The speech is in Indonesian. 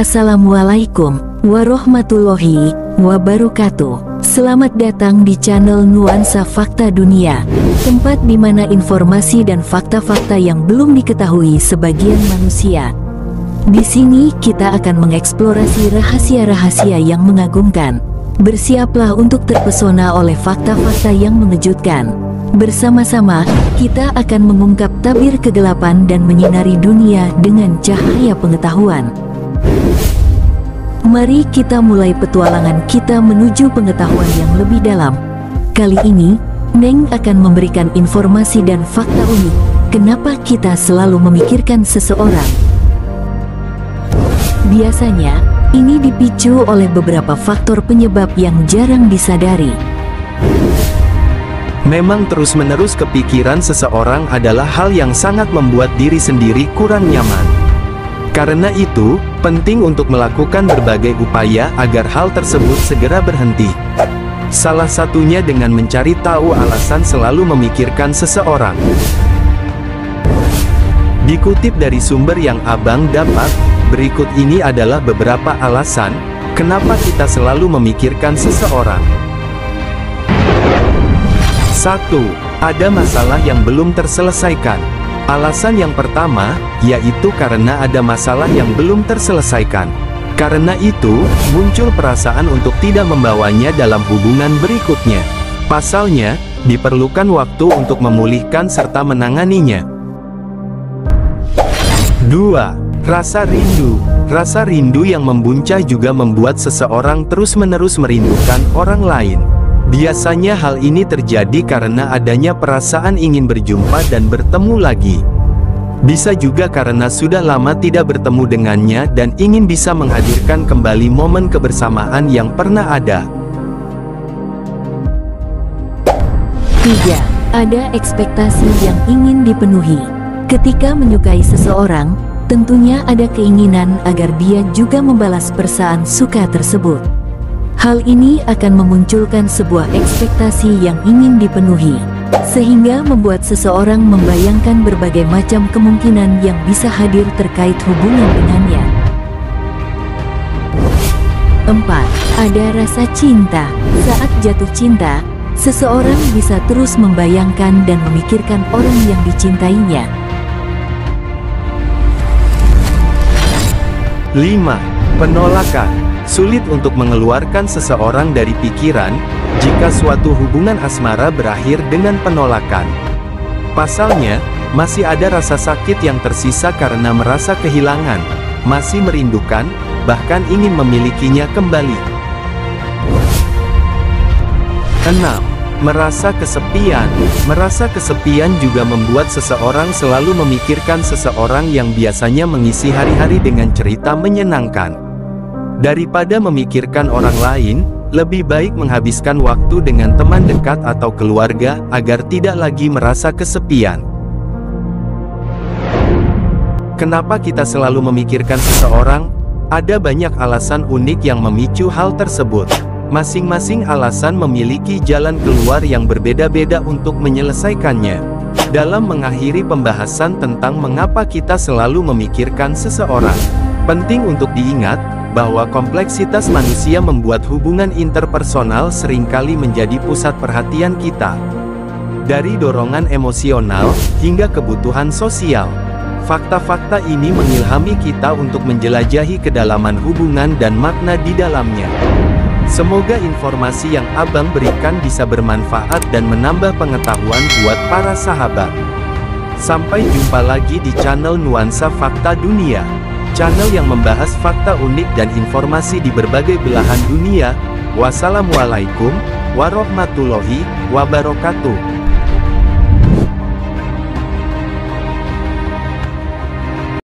Assalamualaikum warahmatullahi wabarakatuh. Selamat datang di channel Nuansa Fakta Dunia, tempat di mana informasi dan fakta-fakta yang belum diketahui sebagian manusia. Di sini kita akan mengeksplorasi rahasia-rahasia yang mengagumkan. Bersiaplah untuk terpesona oleh fakta-fakta yang mengejutkan. Bersama-sama, kita akan mengungkap tabir kegelapan dan menyinari dunia dengan cahaya pengetahuan. Mari kita mulai petualangan kita menuju pengetahuan yang lebih dalam. Kali ini, Neng akan memberikan informasi dan fakta unik. Kenapa kita selalu memikirkan seseorang? Biasanya, ini dipicu oleh beberapa faktor penyebab yang jarang disadari. Memang terus-menerus kepikiran seseorang adalah hal yang sangat membuat diri sendiri kurang nyaman. Karena itu, penting untuk melakukan berbagai upaya agar hal tersebut segera berhenti. Salah satunya dengan mencari tahu alasan selalu memikirkan seseorang. Dikutip dari sumber yang abang dapat, berikut ini adalah beberapa alasan, kenapa kita selalu memikirkan seseorang. 1. Ada masalah yang belum terselesaikan. Alasan yang pertama, yaitu karena ada masalah yang belum terselesaikan. Karena itu, muncul perasaan untuk tidak membawanya dalam hubungan berikutnya. Pasalnya, diperlukan waktu untuk memulihkan serta menanganinya. 2. Rasa rindu Rasa rindu yang membuncah juga membuat seseorang terus-menerus merindukan orang lain. Biasanya hal ini terjadi karena adanya perasaan ingin berjumpa dan bertemu lagi. Bisa juga karena sudah lama tidak bertemu dengannya dan ingin bisa menghadirkan kembali momen kebersamaan yang pernah ada. 3. Ada ekspektasi yang ingin dipenuhi. Ketika menyukai seseorang, tentunya ada keinginan agar dia juga membalas perasaan suka tersebut. Hal ini akan memunculkan sebuah ekspektasi yang ingin dipenuhi, sehingga membuat seseorang membayangkan berbagai macam kemungkinan yang bisa hadir terkait hubungan dengannya. 4. Ada rasa cinta. Saat jatuh cinta, seseorang bisa terus membayangkan dan memikirkan orang yang dicintainya. 5. Penolakan Sulit untuk mengeluarkan seseorang dari pikiran, jika suatu hubungan asmara berakhir dengan penolakan. Pasalnya, masih ada rasa sakit yang tersisa karena merasa kehilangan, masih merindukan, bahkan ingin memilikinya kembali. 6. Merasa kesepian Merasa kesepian juga membuat seseorang selalu memikirkan seseorang yang biasanya mengisi hari-hari dengan cerita menyenangkan. Daripada memikirkan orang lain, lebih baik menghabiskan waktu dengan teman dekat atau keluarga, agar tidak lagi merasa kesepian. Kenapa kita selalu memikirkan seseorang? Ada banyak alasan unik yang memicu hal tersebut. Masing-masing alasan memiliki jalan keluar yang berbeda-beda untuk menyelesaikannya. Dalam mengakhiri pembahasan tentang mengapa kita selalu memikirkan seseorang, penting untuk diingat, bahwa kompleksitas manusia membuat hubungan interpersonal sering kali menjadi pusat perhatian kita. Dari dorongan emosional, hingga kebutuhan sosial. Fakta-fakta ini mengilhami kita untuk menjelajahi kedalaman hubungan dan makna di dalamnya. Semoga informasi yang abang berikan bisa bermanfaat dan menambah pengetahuan buat para sahabat. Sampai jumpa lagi di channel Nuansa Fakta Dunia channel yang membahas fakta unik dan informasi di berbagai belahan dunia. Wassalamualaikum warahmatullahi wabarakatuh.